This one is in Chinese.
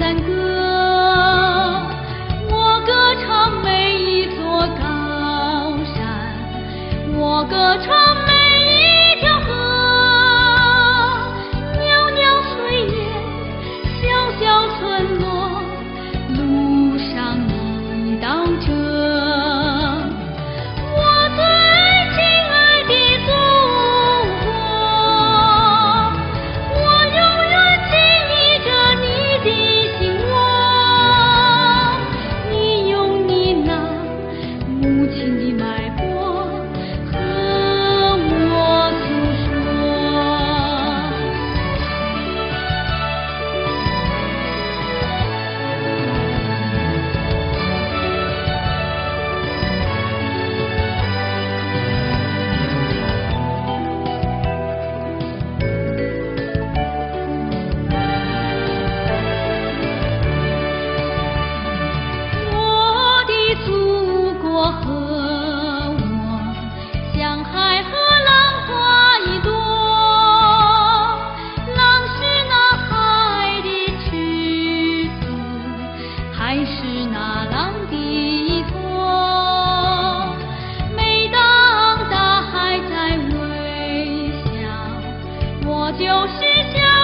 三哥是笑